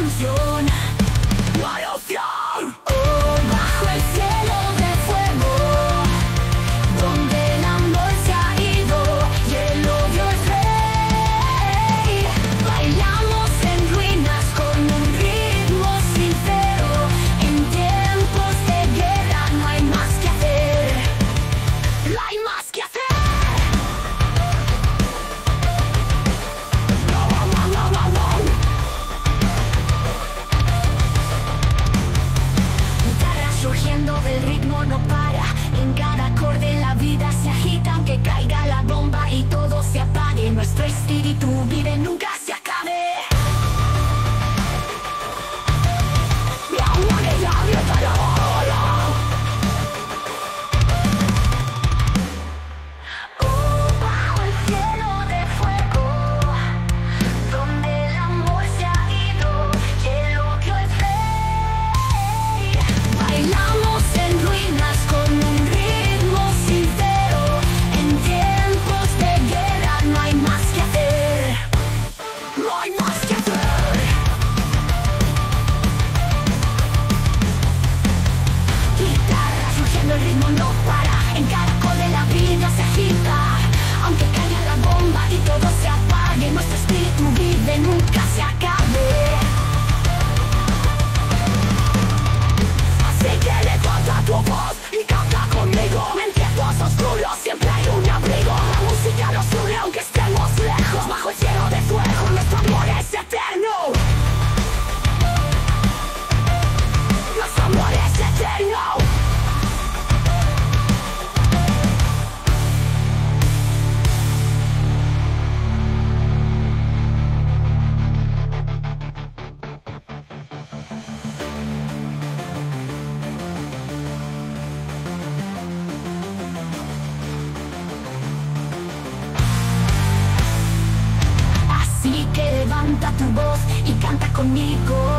esa revolución. No hay tu voz y canta conmigo.